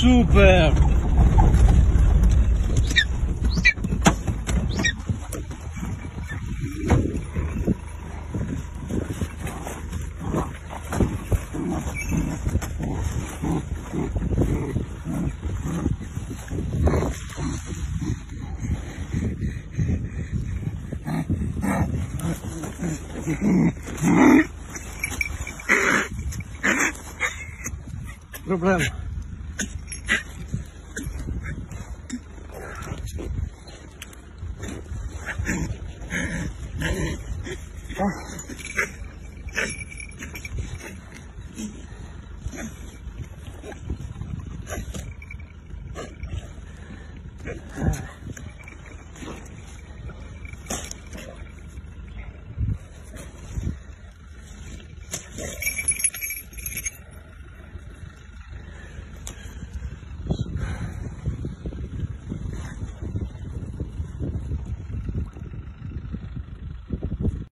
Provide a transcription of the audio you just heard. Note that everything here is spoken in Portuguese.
Super! Problema. Yeah.